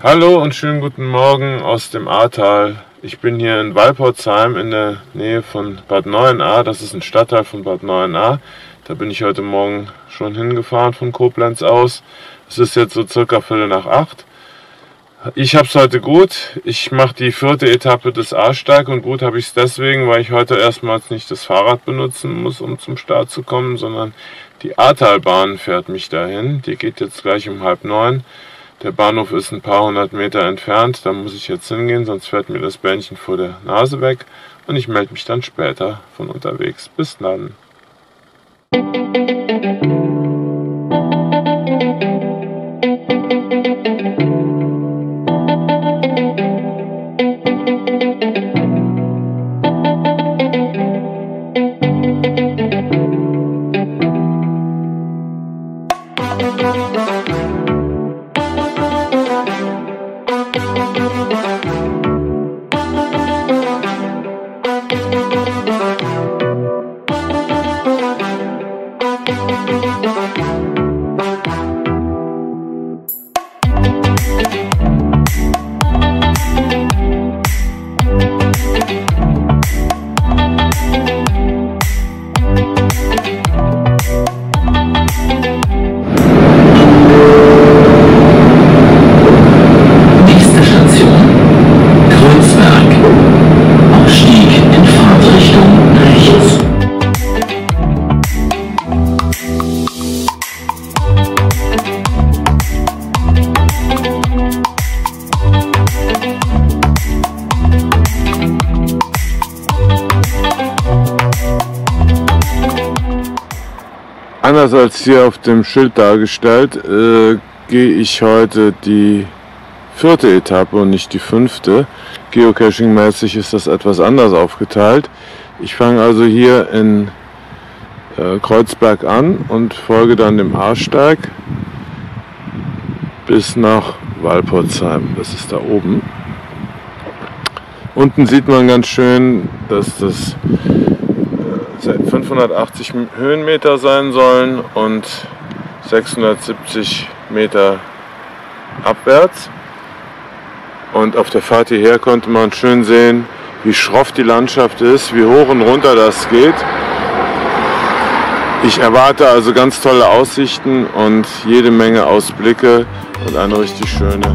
Hallo und schönen guten Morgen aus dem Ahrtal. Ich bin hier in Walporzheim in der Nähe von Bad Neuenahr. Das ist ein Stadtteil von Bad Neuenahr. Da bin ich heute Morgen schon hingefahren von Koblenz aus. Es ist jetzt so circa Viertel nach acht. Ich habe es heute gut. Ich mache die vierte Etappe des A-Steig und gut habe ich es deswegen, weil ich heute erstmals nicht das Fahrrad benutzen muss, um zum Start zu kommen, sondern die Ahrtalbahn fährt mich dahin. Die geht jetzt gleich um halb neun. Der Bahnhof ist ein paar hundert Meter entfernt, da muss ich jetzt hingehen, sonst fährt mir das Bändchen vor der Nase weg und ich melde mich dann später von unterwegs. Bis dann. Nächste Anders als hier auf dem Schild dargestellt, äh, gehe ich heute die vierte Etappe und nicht die fünfte. Geocaching-mäßig ist das etwas anders aufgeteilt. Ich fange also hier in äh, Kreuzberg an und folge dann dem A-Steig bis nach Walporzheim. Das ist da oben. Unten sieht man ganz schön, dass das 580 Höhenmeter sein sollen und 670 Meter abwärts. Und auf der Fahrt hierher konnte man schön sehen, wie schroff die Landschaft ist, wie hoch und runter das geht. Ich erwarte also ganz tolle Aussichten und jede Menge Ausblicke und eine richtig schöne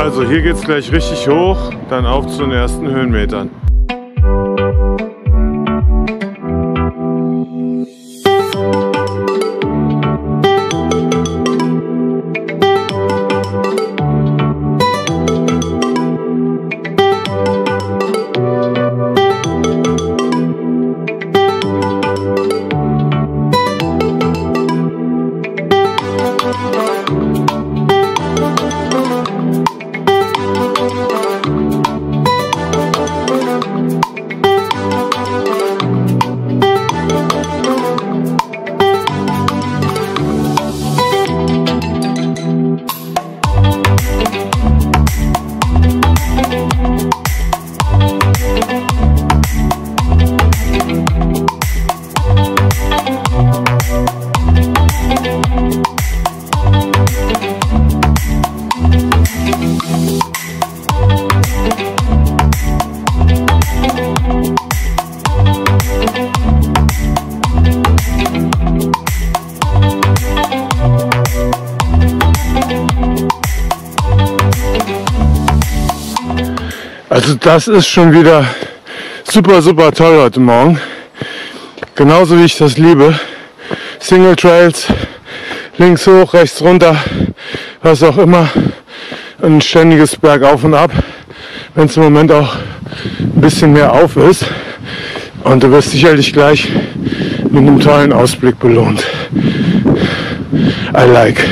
Also hier geht es gleich richtig hoch, dann auf zu den ersten Höhenmetern. Also das ist schon wieder super, super toll heute Morgen. Genauso wie ich das liebe. Single Trails, links hoch, rechts runter, was auch immer. Ein ständiges Bergauf und ab, wenn es im Moment auch ein bisschen mehr auf ist. Und du wirst sicherlich gleich mit einem tollen Ausblick belohnt. I like.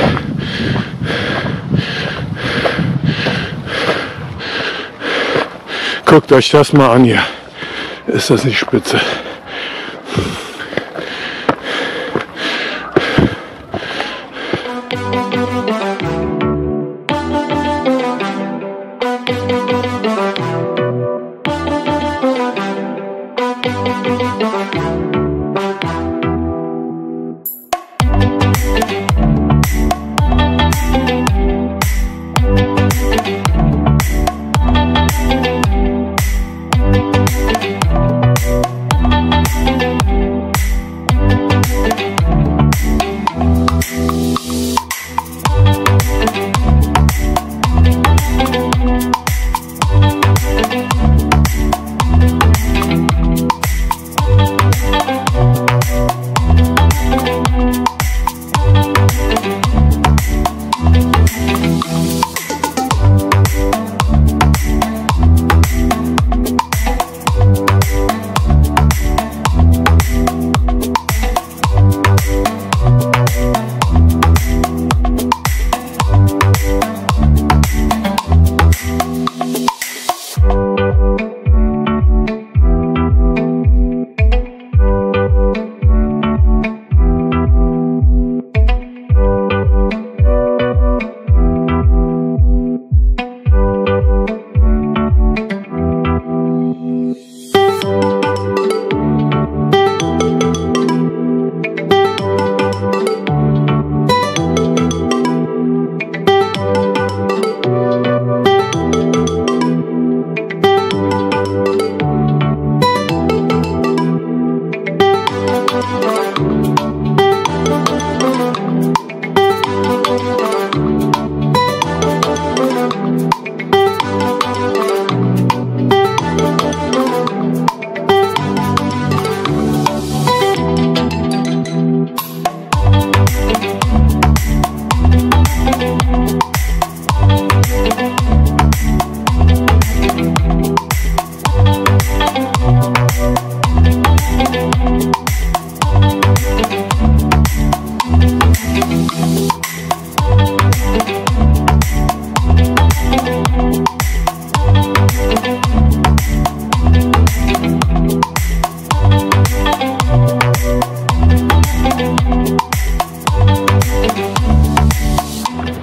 Guckt euch das mal an hier. Ist das nicht spitze?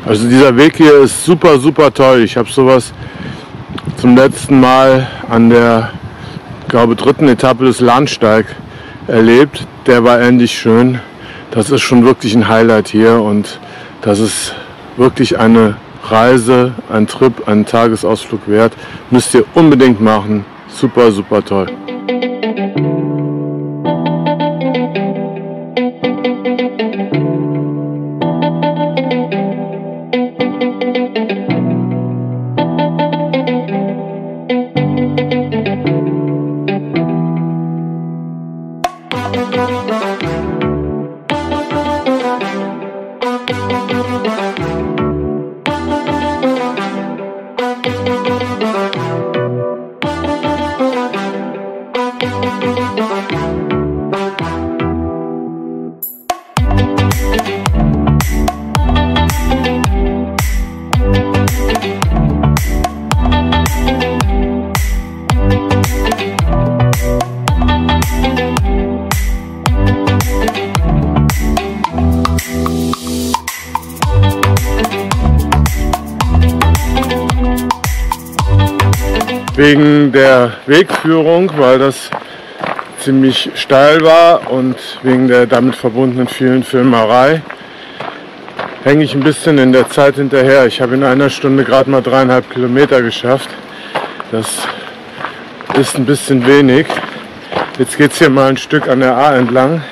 Also dieser Weg hier ist super, super toll. Ich habe sowas zum letzten Mal an der, glaube dritten Etappe des Lahnsteig erlebt. Der war endlich schön. Das ist schon wirklich ein Highlight hier und das ist wirklich eine Reise, ein Trip, ein Tagesausflug wert. Müsst ihr unbedingt machen. Super, super toll. Wegen der Wegführung, weil das ziemlich steil war und wegen der damit verbundenen vielen Filmerei hänge ich ein bisschen in der Zeit hinterher. Ich habe in einer Stunde gerade mal dreieinhalb Kilometer geschafft. Das ist ein bisschen wenig. Jetzt geht es hier mal ein Stück an der A entlang,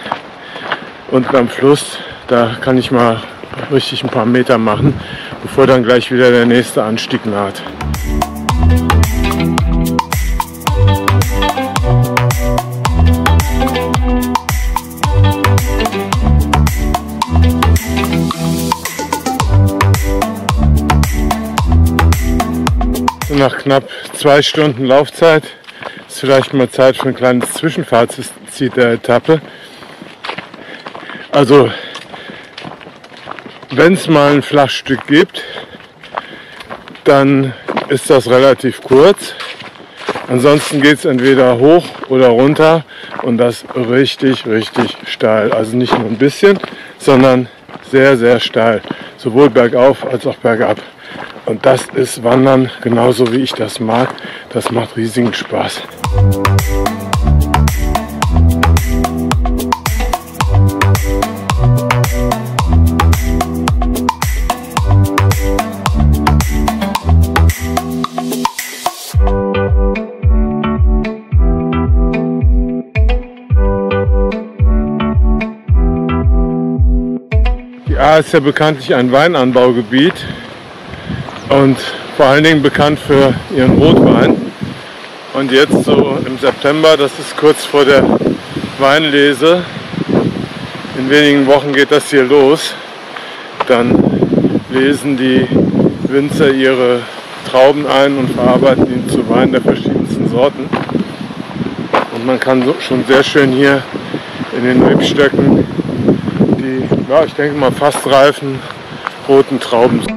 unten am Fluss. Da kann ich mal richtig ein paar Meter machen, bevor dann gleich wieder der nächste Anstieg naht. Nach knapp zwei Stunden Laufzeit ist vielleicht mal Zeit für ein kleines Zwischenfazit der Etappe. Also, wenn es mal ein Flachstück gibt, dann ist das relativ kurz. Ansonsten geht es entweder hoch oder runter und das richtig, richtig steil. Also nicht nur ein bisschen, sondern sehr, sehr steil. Sowohl bergauf als auch bergab. Und das ist Wandern genauso wie ich das mag. Das macht riesigen Spaß. Die A ist ja bekanntlich ein Weinanbaugebiet und vor allen Dingen bekannt für ihren Rotwein. Und jetzt so im September, das ist kurz vor der Weinlese, in wenigen Wochen geht das hier los, dann lesen die Winzer ihre Trauben ein und verarbeiten ihn zu Wein der verschiedensten Sorten. Und man kann so schon sehr schön hier in den Rebstöcken die, ja, ich denke mal fast reifen roten Trauben.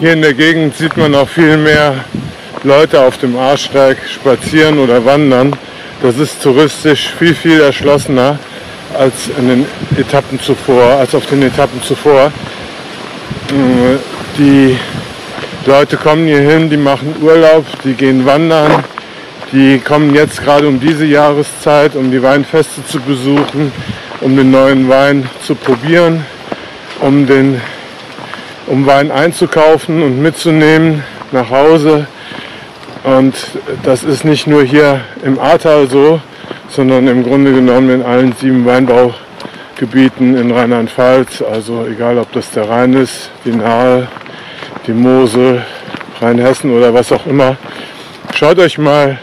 Hier in der Gegend sieht man auch viel mehr Leute auf dem Ahrsteig spazieren oder wandern. Das ist touristisch viel, viel erschlossener als in den Etappen zuvor, als auf den Etappen zuvor. Die Leute kommen hier hin, die machen Urlaub, die gehen wandern, die kommen jetzt gerade um diese Jahreszeit, um die Weinfeste zu besuchen, um den neuen Wein zu probieren, um den um Wein einzukaufen und mitzunehmen nach Hause. Und das ist nicht nur hier im Ahrtal so, sondern im Grunde genommen in allen sieben Weinbaugebieten in Rheinland-Pfalz. Also egal, ob das der Rhein ist, die Nahe, die Mosel, Rheinhessen oder was auch immer. Schaut euch mal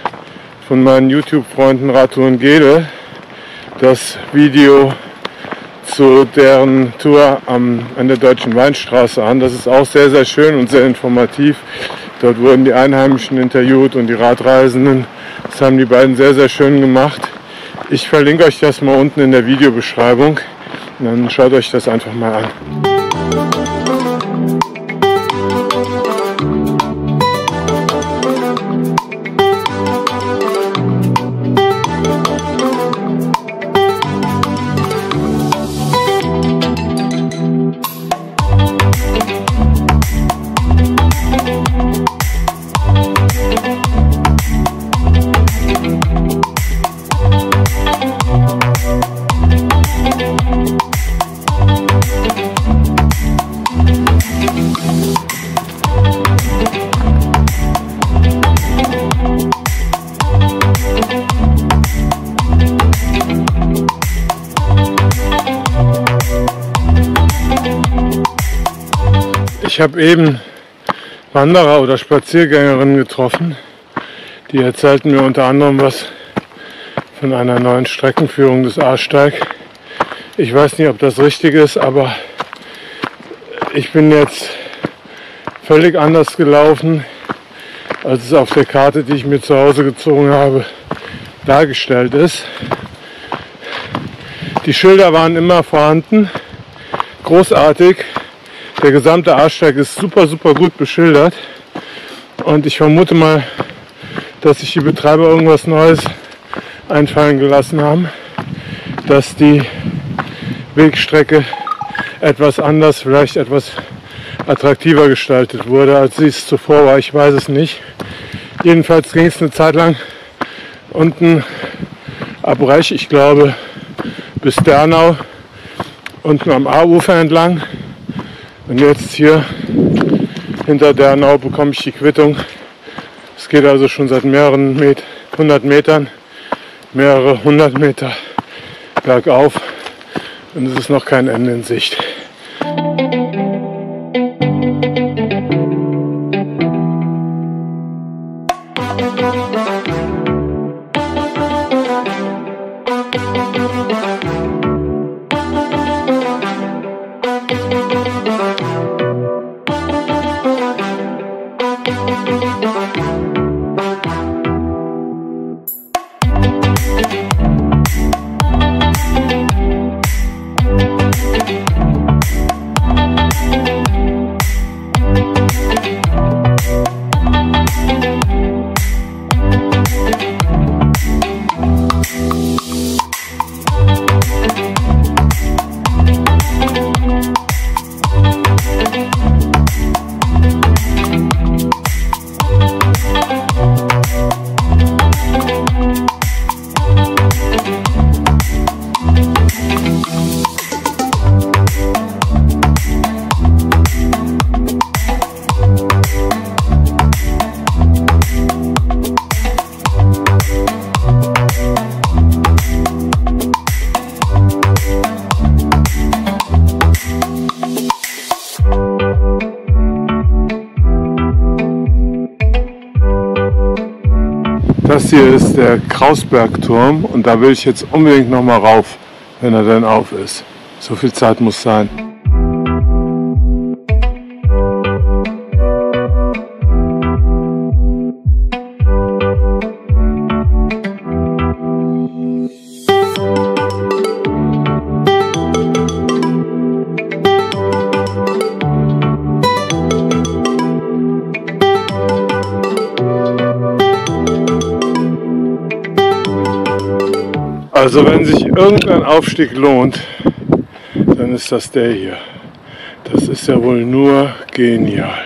von meinen YouTube-Freunden Ratu und Gede das Video zu deren Tour am, an der Deutschen Weinstraße an. Das ist auch sehr, sehr schön und sehr informativ. Dort wurden die Einheimischen interviewt und die Radreisenden. Das haben die beiden sehr, sehr schön gemacht. Ich verlinke euch das mal unten in der Videobeschreibung. Und dann schaut euch das einfach mal an. Ich habe eben Wanderer oder Spaziergängerinnen getroffen, die erzählten mir unter anderem was von einer neuen Streckenführung des Ahrsteig. Ich weiß nicht, ob das richtig ist, aber ich bin jetzt völlig anders gelaufen, als es auf der Karte, die ich mir zu Hause gezogen habe, dargestellt ist. Die Schilder waren immer vorhanden, großartig. Der gesamte Arschsteig ist super, super gut beschildert. Und ich vermute mal, dass sich die Betreiber irgendwas Neues einfallen gelassen haben, dass die Wegstrecke etwas anders, vielleicht etwas attraktiver gestaltet wurde, als sie es zuvor war. Ich weiß es nicht. Jedenfalls ging es eine Zeit lang unten ab Rech, ich glaube, bis Dernau, unten am A-Ufer entlang. Und jetzt hier hinter Dernau bekomme ich die Quittung. Es geht also schon seit mehreren Met 100 Metern, mehrere hundert Meter bergauf und es ist noch kein Ende in Sicht. Das hier ist der Krausbergturm und da will ich jetzt unbedingt noch mal rauf, wenn er dann auf ist. So viel Zeit muss sein. Also wenn sich irgendein Aufstieg lohnt, dann ist das der hier. Das ist ja wohl nur genial.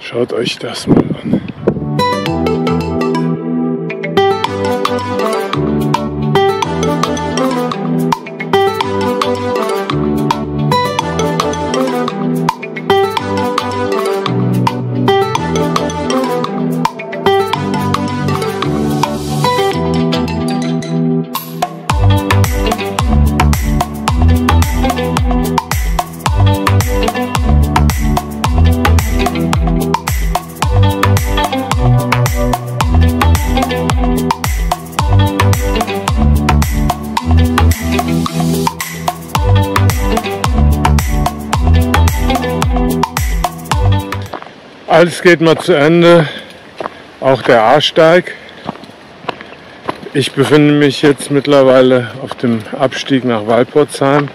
Schaut euch das mal an. Alles geht mal zu Ende, auch der A-Steig. Ich befinde mich jetzt mittlerweile auf dem Abstieg nach Walporzheim.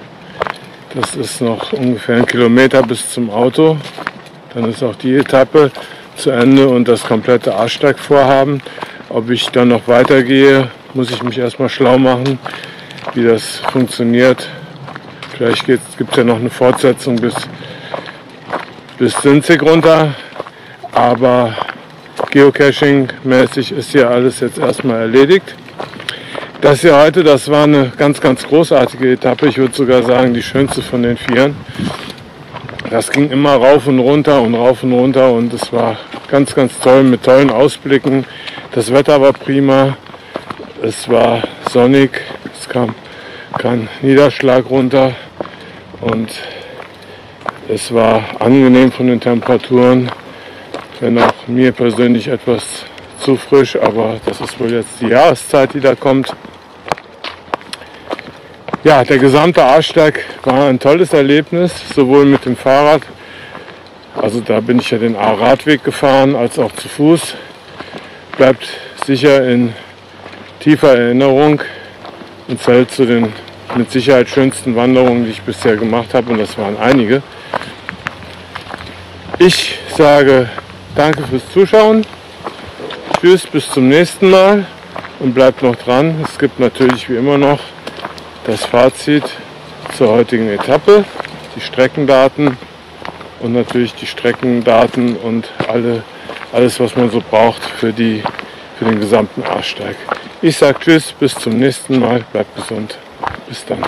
Das ist noch ungefähr ein Kilometer bis zum Auto. Dann ist auch die Etappe zu Ende und das komplette A-Steig-Vorhaben. Ob ich dann noch weitergehe, muss ich mich erstmal schlau machen, wie das funktioniert. Vielleicht gibt es ja noch eine Fortsetzung bis, bis Sinzig runter. Aber Geocaching-mäßig ist hier alles jetzt erstmal erledigt. Das hier heute, das war eine ganz, ganz großartige Etappe. Ich würde sogar sagen, die schönste von den Vieren. Das ging immer rauf und runter und rauf und runter und es war ganz, ganz toll mit tollen Ausblicken. Das Wetter war prima. Es war sonnig. Es kam kein Niederschlag runter und es war angenehm von den Temperaturen wenn auch mir persönlich etwas zu frisch, aber das ist wohl jetzt die Jahreszeit, die da kommt. Ja, der gesamte Arschsteig war ein tolles Erlebnis, sowohl mit dem Fahrrad, also da bin ich ja den A-Radweg gefahren, als auch zu Fuß. Bleibt sicher in tiefer Erinnerung und zählt zu den mit Sicherheit schönsten Wanderungen, die ich bisher gemacht habe und das waren einige. Ich sage Danke fürs Zuschauen. Tschüss, bis zum nächsten Mal und bleibt noch dran. Es gibt natürlich wie immer noch das Fazit zur heutigen Etappe, die Streckendaten und natürlich die Streckendaten und alle, alles, was man so braucht für, die, für den gesamten Arschsteig. Ich sage Tschüss, bis zum nächsten Mal, bleibt gesund. Bis dann.